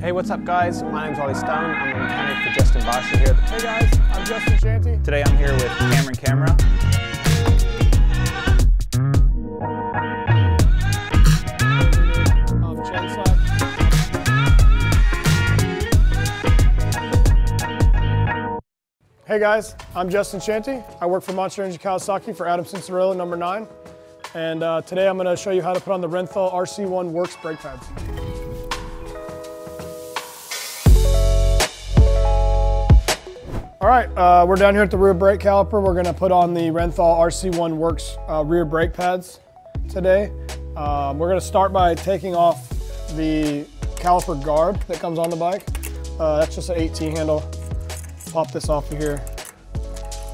Hey, what's up guys? My name's Ollie Stone. I'm a mechanic for Justin Boschy here. Hey guys, I'm Justin Shantie. Today I'm here with Cameron Camera. Of Genslack. Hey guys, I'm Justin Shantie. I work for Monster Energy Kawasaki for Adam Cianciarulo number nine. And uh, today I'm gonna show you how to put on the Renthal RC1 Works brake pads. Right, uh, we're down here at the rear brake caliper. We're gonna put on the Renthal RC1 Works uh, rear brake pads today. Um, we're gonna start by taking off the caliper guard that comes on the bike. Uh, that's just an 18 handle. Pop this off of here.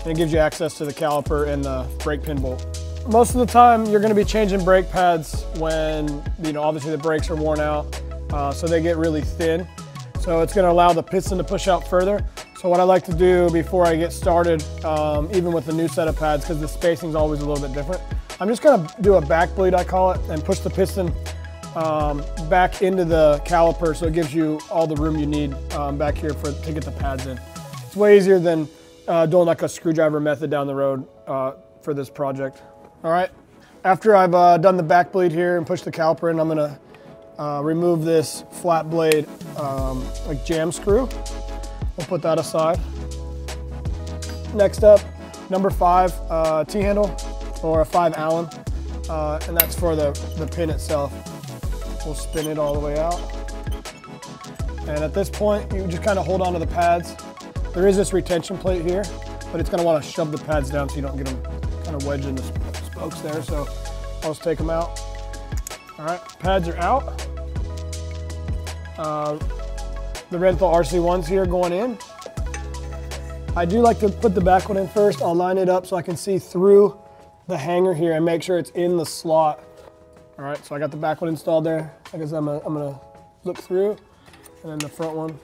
And it gives you access to the caliper and the brake pin bolt. Most of the time, you're gonna be changing brake pads when, you know, obviously the brakes are worn out, uh, so they get really thin. So it's gonna allow the piston to push out further. So what I like to do before I get started, um, even with the new set of pads, because the spacing is always a little bit different, I'm just gonna do a back bleed, I call it, and push the piston um, back into the caliper so it gives you all the room you need um, back here for to get the pads in. It's way easier than uh, doing like a screwdriver method down the road uh, for this project. All right, after I've uh, done the back bleed here and pushed the caliper in, I'm gonna uh, remove this flat blade um, like jam screw. We'll put that aside. Next up, number five uh, T-handle or a five Allen, uh, and that's for the, the pin itself. We'll spin it all the way out. And at this point, you just kind of hold onto the pads. There is this retention plate here, but it's gonna wanna shove the pads down so you don't get them kind of wedged in the spokes there. So I'll just take them out. All right, pads are out. Uh, the Renthal RC1s here going in. I do like to put the back one in first. I'll line it up so I can see through the hanger here and make sure it's in the slot. All right, so I got the back one installed there. I guess I'm gonna, I'm gonna look through and then the front one,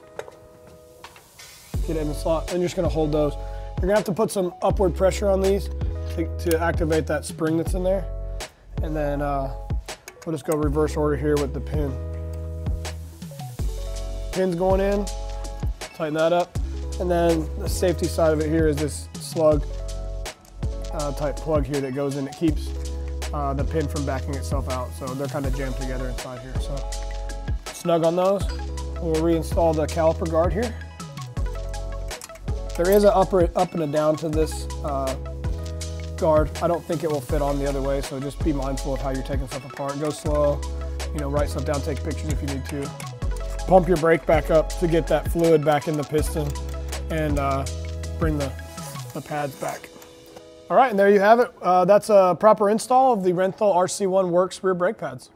get it in the slot. And you're just gonna hold those. You're gonna have to put some upward pressure on these to, to activate that spring that's in there. And then uh, we'll just go reverse order here with the pin. Pin's going in, tighten that up. And then the safety side of it here is this slug uh, type plug here that goes in. It keeps uh, the pin from backing itself out. So they're kind of jammed together inside here. So snug on those. We'll reinstall the caliper guard here. There is an upper, up and a down to this uh, guard. I don't think it will fit on the other way, so just be mindful of how you're taking stuff apart. Go slow, you know, write stuff down, take pictures if you need to. Pump your brake back up to get that fluid back in the piston and uh, bring the, the pads back. All right, and there you have it. Uh, that's a proper install of the Renthal RC1 Works rear brake pads.